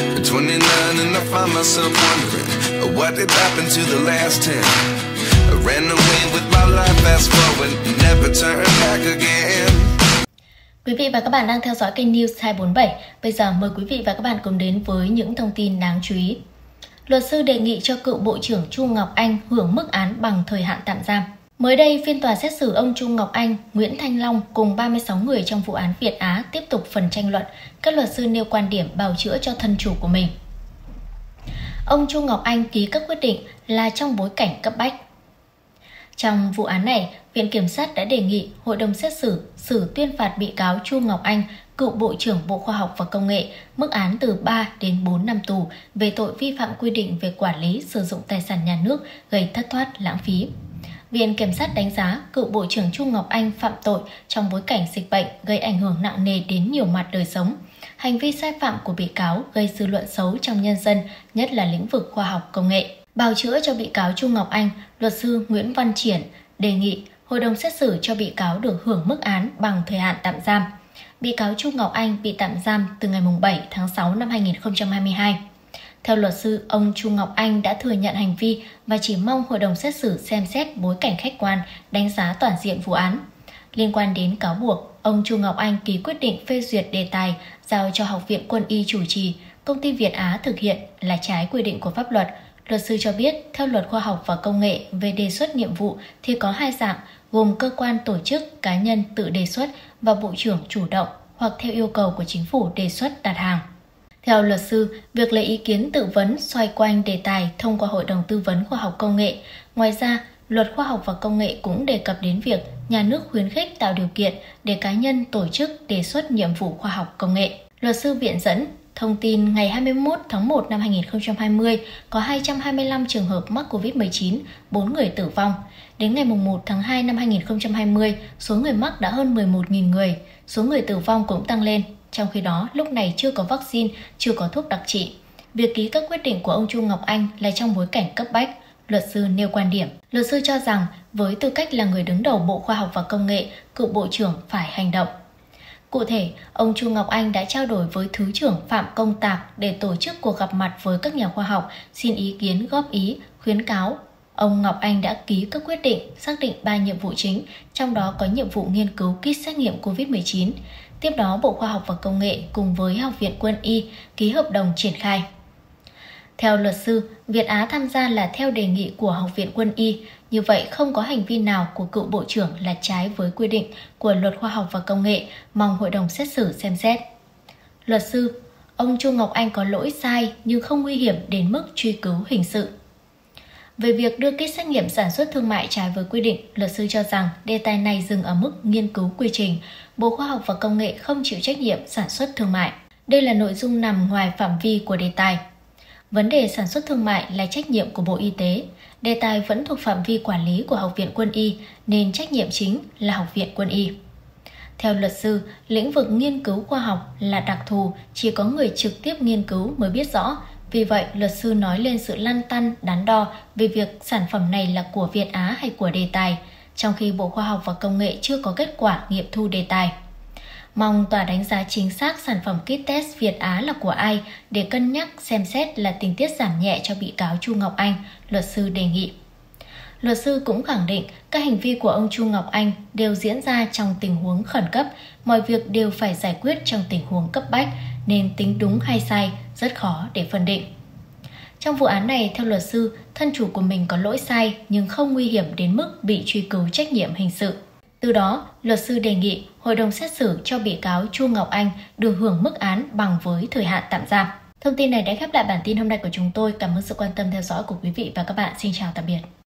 At 29 and I find myself wondering uh, what did happen to the last 10. I ran away with my life, fast forward, never turn back again. Quý vị và các bạn đang theo dõi kênh News 247. Bây giờ mời quý vị và các bạn cùng đến với những thông tin đáng chú ý. Luật sư đề nghị cho cựu Bộ trưởng Chu Ngọc Anh hưởng mức án bằng thời hạn tạm giam. Mới đây, phiên tòa xét xử ông Trung Ngọc Anh, Nguyễn Thanh Long cùng 36 người trong vụ án Việt Á tiếp tục phần tranh luận. Các luật sư nêu quan điểm bào chữa cho thân chủ của mình. Ông Trung Ngọc Anh ký các quyết định là trong bối cảnh cấp bách. Trong vụ án này, Viện Kiểm sát đã đề nghị Hội đồng xét xử xử tuyên phạt bị cáo Chu Ngọc Anh, cựu Bộ trưởng Bộ Khoa học và Công nghệ, mức án từ 3 đến 4 năm tù về tội vi phạm quy định về quản lý sử dụng tài sản nhà nước gây thất thoát lãng phí. Viện Kiểm sát đánh giá cựu Bộ trưởng Trung Ngọc Anh phạm tội trong bối cảnh dịch bệnh gây ảnh hưởng nặng nề đến nhiều mặt đời sống. Hành vi sai phạm của bị cáo gây dư luận xấu trong nhân dân, nhất là lĩnh vực khoa học công nghệ. Bào chữa cho bị cáo Trung Ngọc Anh, luật sư Nguyễn Văn Triển đề nghị hội đồng xét xử cho bị cáo được hưởng mức án bằng thời hạn tạm giam. Bị cáo Trung Ngọc Anh bị tạm giam từ ngày 7 tháng 6 năm 2022. Theo luật sư, ông Chu Ngọc Anh đã thừa nhận hành vi và chỉ mong hội đồng xét xử xem xét bối cảnh khách quan, đánh giá toàn diện vụ án. Liên quan đến cáo buộc, ông Chu Ngọc Anh ký quyết định phê duyệt đề tài giao cho Học viện Quân y chủ trì, công ty Việt Á thực hiện là trái quy định của pháp luật. Luật sư cho biết, theo luật khoa học và công nghệ về đề xuất nhiệm vụ thì có hai dạng, gồm cơ quan tổ chức, cá nhân tự đề xuất và bộ trưởng chủ động hoặc theo yêu cầu của chính phủ đề xuất đặt hàng. Theo luật sư, việc lấy ý kiến tự vấn xoay quanh đề tài thông qua Hội đồng Tư vấn Khoa học Công nghệ. Ngoài ra, Luật Khoa học và Công nghệ cũng đề cập đến việc nhà nước khuyến khích tạo điều kiện để cá nhân tổ chức đề xuất nhiệm vụ khoa học công nghệ. Luật sư viện dẫn thông tin ngày 21 tháng 1 năm 2020 có 225 trường hợp mắc COVID-19, 4 người tử vong. Đến ngày 1 tháng 2 năm 2020, số người mắc đã hơn 11.000 người, số người tử vong cũng tăng lên trong khi đó, lúc này chưa có vaccine, chưa có thuốc đặc trị. Việc ký các quyết định của ông Chu Ngọc Anh là trong bối cảnh cấp bách, luật sư nêu quan điểm. Luật sư cho rằng với tư cách là người đứng đầu Bộ Khoa học và Công nghệ, cựu Bộ trưởng phải hành động. Cụ thể, ông Chu Ngọc Anh đã trao đổi với Thứ trưởng Phạm Công Tạc để tổ chức cuộc gặp mặt với các nhà khoa học, xin ý kiến góp ý, khuyến cáo. Ông Ngọc Anh đã ký các quyết định xác định 3 nhiệm vụ chính, trong đó có nhiệm vụ nghiên cứu kit xét nghiệm COVID-19. Tiếp đó, Bộ Khoa học và Công nghệ cùng với Học viện Quân y ký hợp đồng triển khai. Theo luật sư, Việt Á tham gia là theo đề nghị của Học viện Quân y, như vậy không có hành vi nào của cựu Bộ trưởng là trái với quy định của Luật Khoa học và Công nghệ, mong Hội đồng xét xử xem xét. Luật sư, ông Chu Ngọc Anh có lỗi sai nhưng không nguy hiểm đến mức truy cứu hình sự. Về việc đưa kit xét nghiệm sản xuất thương mại trái với quy định, luật sư cho rằng đề tài này dừng ở mức nghiên cứu quy trình. Bộ Khoa học và Công nghệ không chịu trách nhiệm sản xuất thương mại. Đây là nội dung nằm ngoài phạm vi của đề tài. Vấn đề sản xuất thương mại là trách nhiệm của Bộ Y tế. Đề tài vẫn thuộc phạm vi quản lý của Học viện Quân y nên trách nhiệm chính là Học viện Quân y. Theo luật sư, lĩnh vực nghiên cứu khoa học là đặc thù, chỉ có người trực tiếp nghiên cứu mới biết rõ vì vậy, luật sư nói lên sự lăn tăn, đắn đo về việc sản phẩm này là của Việt Á hay của đề tài, trong khi Bộ Khoa học và Công nghệ chưa có kết quả nghiệm thu đề tài. Mong tòa đánh giá chính xác sản phẩm kit test Việt Á là của ai để cân nhắc xem xét là tình tiết giảm nhẹ cho bị cáo Chu Ngọc Anh, luật sư đề nghị. Luật sư cũng khẳng định các hành vi của ông Chu Ngọc Anh đều diễn ra trong tình huống khẩn cấp, mọi việc đều phải giải quyết trong tình huống cấp bách nên tính đúng hay sai rất khó để phân định. Trong vụ án này, theo luật sư, thân chủ của mình có lỗi sai nhưng không nguy hiểm đến mức bị truy cứu trách nhiệm hình sự. Từ đó, luật sư đề nghị hội đồng xét xử cho bị cáo Chu Ngọc Anh được hưởng mức án bằng với thời hạn tạm giam. Thông tin này đã khép lại bản tin hôm nay của chúng tôi. Cảm ơn sự quan tâm theo dõi của quý vị và các bạn. Xin chào tạm biệt.